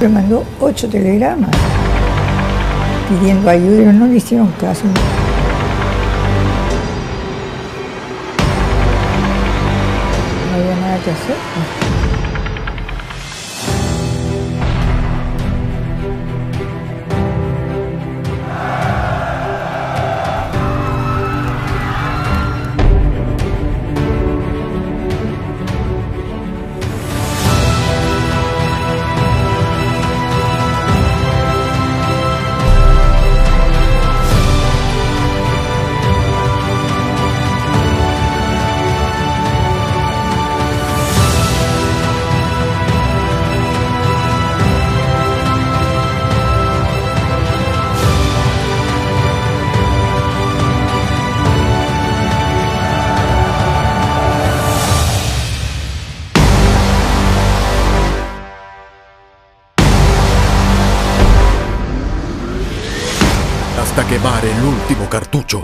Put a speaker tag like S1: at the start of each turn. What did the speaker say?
S1: Me mandó ocho telegramas pidiendo ayuda y no le hicieron caso. No había nada que hacer.
S2: Hasta quemar el último cartucho.